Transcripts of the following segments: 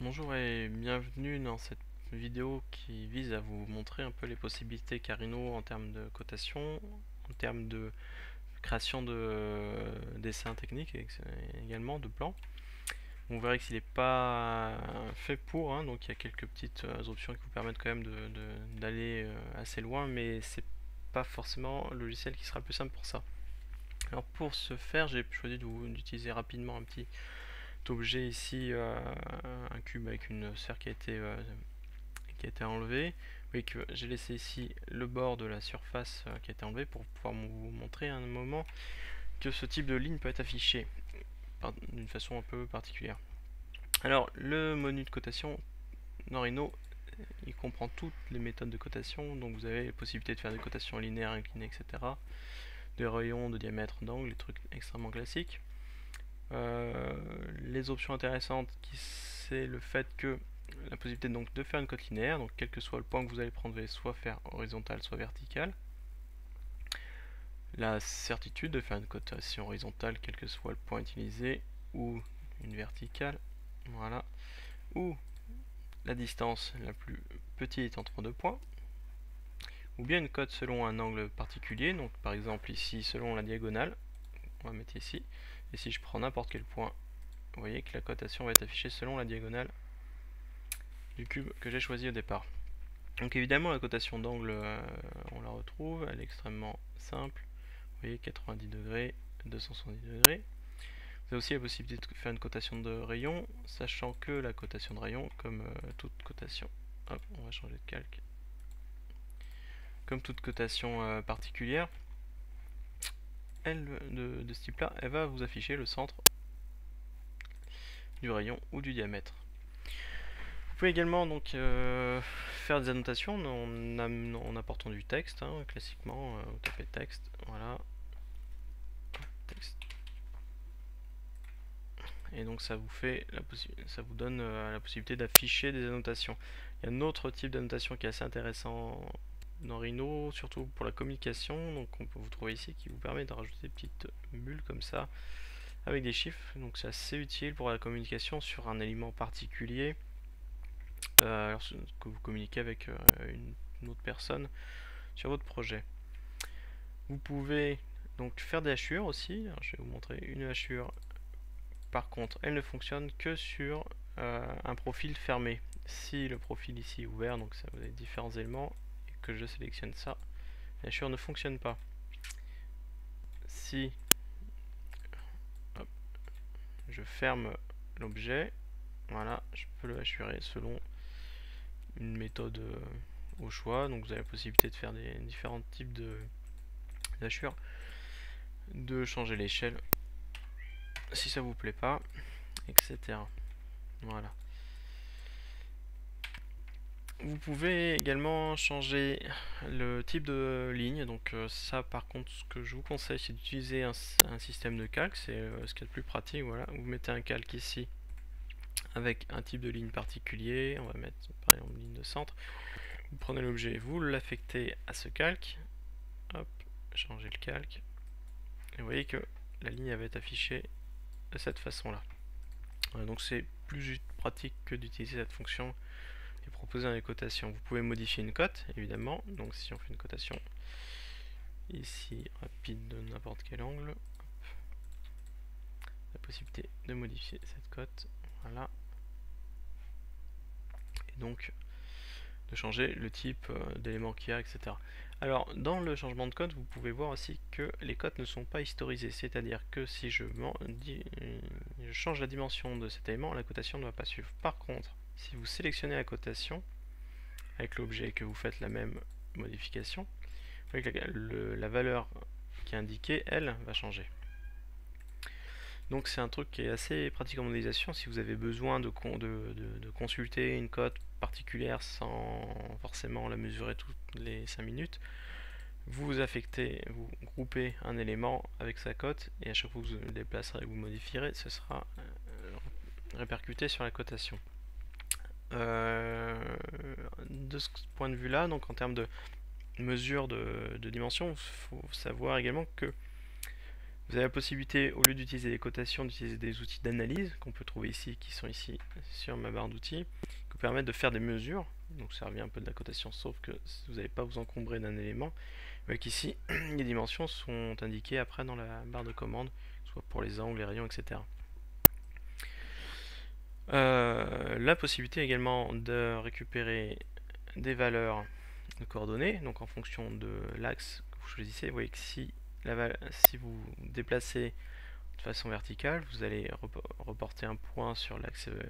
Bonjour et bienvenue dans cette vidéo qui vise à vous montrer un peu les possibilités Carino en termes de cotation, en termes de création de euh, dessins techniques et également de plans. Vous verrez qu'il n'est pas fait pour, hein, donc il y a quelques petites euh, options qui vous permettent quand même d'aller euh, assez loin, mais c'est pas forcément le logiciel qui sera le plus simple pour ça. Alors pour ce faire, j'ai choisi d'utiliser rapidement un petit objet ici, euh, un cube avec une sphère qui a été, euh, qui a été enlevée. Que j'ai laissé ici le bord de la surface euh, qui a été enlevé pour pouvoir vous montrer un moment que ce type de ligne peut être affiché d'une façon un peu particulière. Alors le menu de cotation dans Rhino il comprend toutes les méthodes de cotation, donc vous avez la possibilité de faire des cotations linéaires, inclinées, etc. Des rayons, de diamètre, d'angle, des trucs extrêmement classiques. Euh, les options intéressantes, c'est le fait que la possibilité donc de faire une cote linéaire, donc quel que soit le point que vous allez prendre, vous allez soit faire horizontal, soit vertical. La certitude de faire une cotation horizontale, quel que soit le point utilisé, ou une verticale, voilà, ou la distance la plus petite entre deux points, ou bien une cote selon un angle particulier, donc par exemple ici selon la diagonale, on va mettre ici, et si je prends n'importe quel point, vous voyez que la cotation va être affichée selon la diagonale du cube que j'ai choisi au départ. Donc évidemment la cotation d'angle, euh, on la retrouve, elle est extrêmement simple. Vous voyez 90 degrés, 270 degrés. Vous avez aussi la possibilité de faire une cotation de rayon, sachant que la cotation de rayon, comme euh, toute cotation, hop, on va changer de calque, comme toute cotation euh, particulière, de, ce type là, elle va vous afficher le centre du rayon ou du diamètre. Vous pouvez également donc euh, faire des annotations en, apportant du texte, hein, classiquement, euh, vous tapez texte, voilà, et donc ça vous fait la ça vous donne euh, la possibilité d'afficher des annotations. Il y a un autre type d'annotation qui est assez intéressant dans Rhino, surtout pour la communication. Donc on peut vous trouver ici qui vous permet de rajouter des petites bulles comme ça avec des chiffres. Donc c'est assez utile pour la communication sur un élément particulier euh, que vous communiquez avec euh, une, autre personne sur votre projet. Vous pouvez donc faire des hachures aussi. je vais vous montrer une hachure. Par contre, elle ne fonctionne que sur euh, un profil fermé. Si le profil ici est ouvert, donc ça vous avez différents éléments, je sélectionne ça, la hachure ne fonctionne pas. Si je ferme l'objet, voilà, je peux le hachurer selon une méthode euh, au choix. Donc vous avez la possibilité de faire des différents types de hachures, de changer l'échelle si ça vous plaît pas, etc. Voilà. Vous pouvez également changer le type de ligne. Donc euh, ça par contre ce que je vous conseille c'est d'utiliser un, système de calque. C'est euh, ce qui est le plus pratique. Voilà. Vous mettez un calque ici avec un type de ligne particulier. On va mettre par exemple ligne de centre. Vous prenez l'objet, vous l'affectez à ce calque. Hop, changez le calque. Et vous voyez que la ligne avait été affichée de cette façon là. donc c'est plus pratique que d'utiliser cette fonction proposer une cotation. Vous pouvez modifier une cote, évidemment. Donc si on fait une cotation ici, rapide de n'importe quel angle, la possibilité de modifier cette cote, voilà. Et donc de changer le type euh, d'élément qu'il y a, etc. Alors, dans le changement de code, vous pouvez voir aussi que les codes ne sont pas historisés, c'est-à-dire que si je, je, change la dimension de cet élément, la cotation ne va pas suivre. Par contre, si vous sélectionnez la cotation avec l'objet et que vous faites la même modification, vous voyez que la, valeur qui est indiquée, elle, va changer. Donc c'est un truc qui est assez pratique en modélisation. Si vous avez besoin de, consulter une cote particulière sans forcément la mesurer toutes les 5 minutes, vous affectez, vous groupez un élément avec sa cote et à chaque fois que vous le déplacerez, vous modifierez, ce sera euh, répercuté sur la cotation. Euh, de ce point de vue là, donc en termes de mesure de, dimension, il faut savoir également que Vous avez la possibilité, au lieu d'utiliser des cotations, d'utiliser des outils d'analyse qu'on peut trouver ici, qui sont ici sur ma barre d'outils, qui vous permettent de faire des mesures. Donc ça revient un peu de la cotation, sauf que vous n'allez pas vous encombrer d'un élément. Avec ici, les dimensions sont indiquées après dans la barre de commande, soit pour les angles, les rayons, etc. Euh, la possibilité également de récupérer des valeurs de coordonnées, donc en fonction de l'axe que vous choisissez. Vous voyez que si vous déplacez de façon verticale, vous allez reporter un point sur l'axe euh,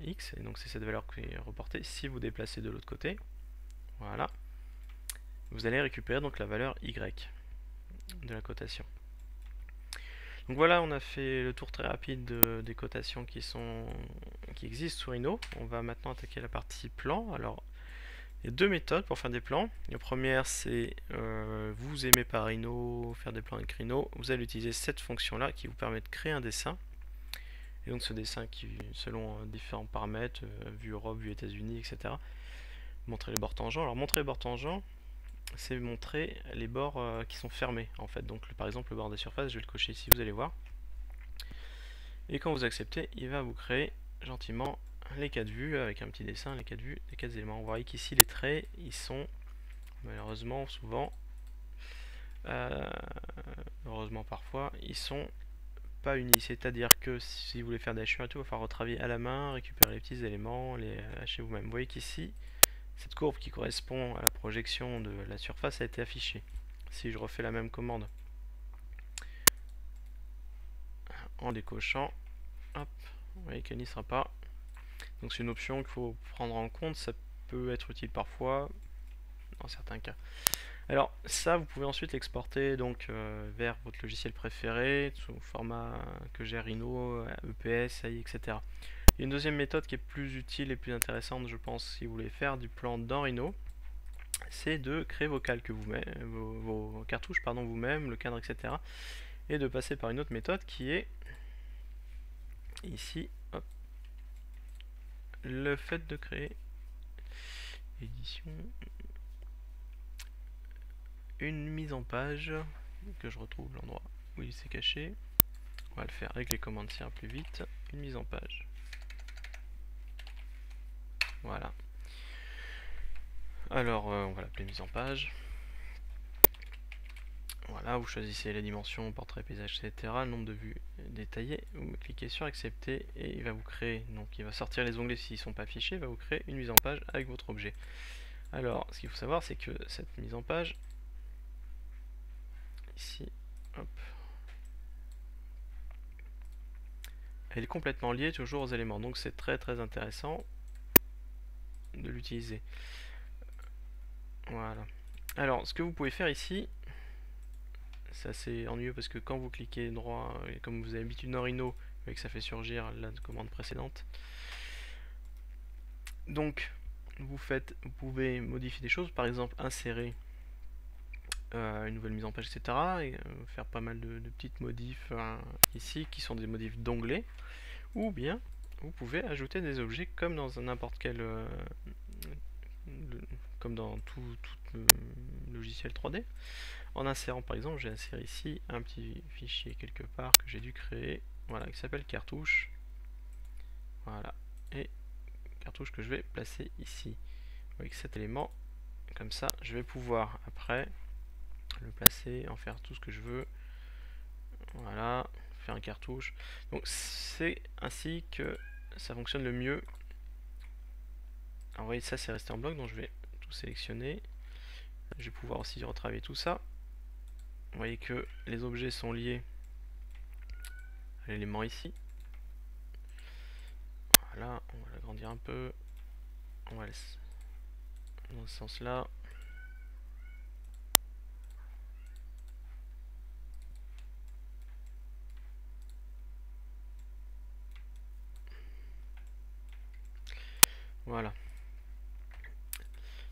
X, et donc c'est cette valeur qui est reportée. Si vous déplacez de l'autre côté, voilà, vous allez récupérer donc la valeur Y de la cotation. Donc voilà, on a fait le tour très rapide des cotations qui, sont, qui existent sur Rhino. On va maintenant attaquer la partie plan. Alors, il y a deux méthodes pour faire des plans. La première, c'est euh, vous aimez par Rhino, faire des plans avec Rhino. Vous allez utiliser cette fonction-là qui vous permet de créer un dessin. Et donc ce dessin qui, selon euh, différents paramètres, euh, vue Europe, vue États-Unis, etc. Montrer les bords tangents. Alors montrer les bords tangents, c'est montrer les bords qui sont fermés en fait. Donc par exemple le bord des surfaces, je vais le cocher ici, vous allez voir. Et quand vous acceptez, il va vous créer gentiment les quatre vues avec un petit dessin, les quatre vues, les quatre éléments. Vous voyez qu'ici les traits, ils sont malheureusement souvent, euh, heureusement parfois, ils sont pas unis. C'est-à-dire que si vous voulez faire des hachures et tout, il va falloir retravailler à la main, récupérer les petits éléments, les hacher vous-même. Vous voyez qu'ici, cette courbe qui correspond à la projection de la surface a été affichée. Si je refais la même commande en décochant, hop, vous voyez qu'elle n'y sera pas. Donc c'est une option qu'il faut prendre en compte, ça peut être utile parfois, dans certains cas. Alors ça, vous pouvez ensuite l'exporter euh, vers votre logiciel préféré, sous format que j'ai Rhino, EPS, AI, etc. Une deuxième méthode qui est plus utile et plus intéressante, je pense, si vous voulez faire du plan dans Rhino, c'est de créer vos calques vous-même, vos, vos, cartouches pardon vous-même, le cadre, etc. Et de passer par une autre méthode qui est ici le fait de créer édition une mise en page que je retrouve l'endroit où il s'est caché. On va le faire avec les commandes un plus vite. Une mise en page voilà alors euh, on va l'appeler mise en page voilà, vous choisissez les dimensions, portrait, paysage, etc. Nombre de vues détaillées. Vous cliquez sur accepter et il va vous créer, donc il va sortir les onglets s'ils ne sont pas affichés, il va vous créer une mise en page avec votre objet. Alors, ce qu'il faut savoir, c'est que cette mise en page, ici, elle est complètement liée toujours aux éléments. Donc c'est très très intéressant de l'utiliser. Voilà. Alors, ce que vous pouvez faire ici, c'est assez ennuyeux parce que quand vous cliquez droit, et comme vous avez l'habitude dans Rhino, que ça fait surgir la commande précédente. Donc, vous faites, vous pouvez modifier des choses, par exemple insérer euh, une nouvelle mise en page, etc. Et euh, faire pas mal de, petites modifs euh, ici qui sont des modifs d'onglets. Ou bien, vous pouvez ajouter des objets comme dans n'importe quel comme dans tout, tout logiciel 3D. En insérant par exemple, j'ai inséré ici un petit fichier quelque part que j'ai dû créer, voilà, qui s'appelle cartouche. Voilà, et cartouche que je vais placer ici. Avec cet élément, comme ça, je vais pouvoir après le placer, en faire tout ce que je veux. Voilà, faire un cartouche. Donc c'est ainsi que ça fonctionne le mieux. Alors vous voyez, ça c'est resté en bloc, donc je vais tout sélectionner. Je vais pouvoir aussi retravailler tout ça. Vous voyez que les objets sont liés à l'élément ici. Voilà, on va l'agrandir un peu. On va laisser dans ce sens-là. Voilà.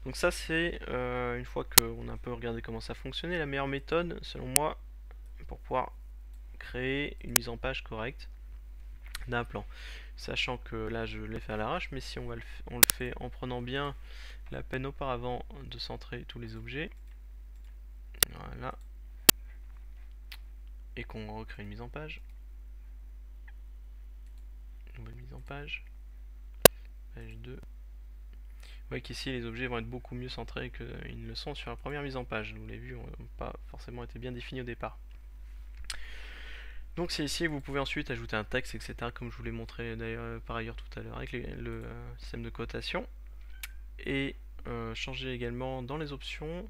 Donc ça c'est, euh, une fois qu'on a un peu regardé comment ça fonctionnait, la meilleure méthode selon moi pour pouvoir créer une mise en page correcte d'un plan. Sachant que là je l'ai fait à l'arrache, mais si on, le fait en prenant bien la peine auparavant de centrer tous les objets. Voilà. et qu'on recrée une mise en page. Nouvelle mise en page. Page 2. Vous voyez qu'ici les objets vont être beaucoup mieux centrés qu'ils ne le sont sur la première mise en page. Vous l'avez vu, n'ont pas forcément été bien définis au départ. Donc c'est ici que vous pouvez ensuite ajouter un texte, etc. Comme je vous l'ai montré d'ailleurs par ailleurs tout à l'heure avec le euh, système de cotation. Et euh, changer également dans les options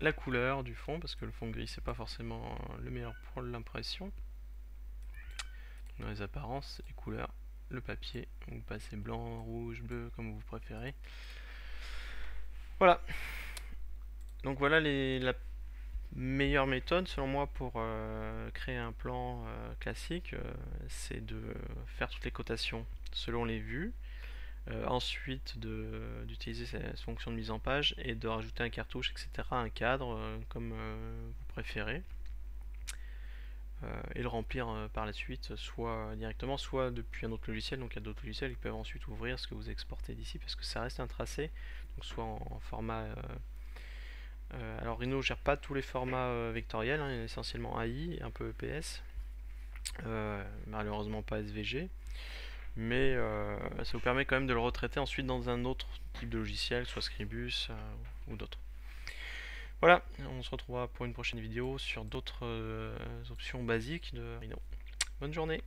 la couleur du fond parce que le fond gris c'est pas forcément le meilleur pour l'impression dans les apparences les couleurs. Le papier vous passez blanc rouge bleu comme vous préférez. Voilà. Donc voilà la meilleure méthode selon moi pour euh, créer un plan euh, classique euh, c'est de faire toutes les cotations selon les vues ensuite d'utiliser cette fonction de mise en page et de rajouter un cartouche etc un cadre comme vous préférez et le remplir par la suite soit directement soit depuis un autre logiciel. Donc il y a d'autres logiciels qui peuvent ensuite ouvrir ce que vous exportez d'ici parce que ça reste un tracé. Donc soit en format euh, alors Rhino gère pas tous les formats euh, vectoriels, hein, essentiellement AI, un peu EPS, euh, malheureusement pas SVG, mais ça vous permet quand même de le retraiter ensuite dans un autre type de logiciel, soit Scribus ou d'autres. Voilà, on se retrouvera pour une prochaine vidéo sur d'autres options basiques de Rhino. Bonne journée